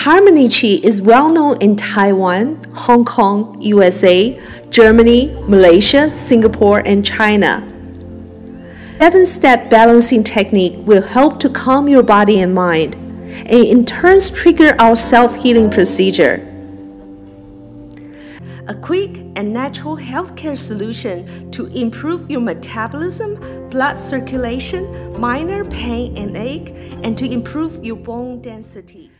HarmonyQi is well known in Taiwan, Hong Kong, USA, Germany, Malaysia, Singapore, and China. Seven step balancing technique will help to calm your body and mind, and in turn trigger our self healing procedure. A quick and natural healthcare solution to improve your metabolism, blood circulation, minor pain and ache, and to improve your bone density.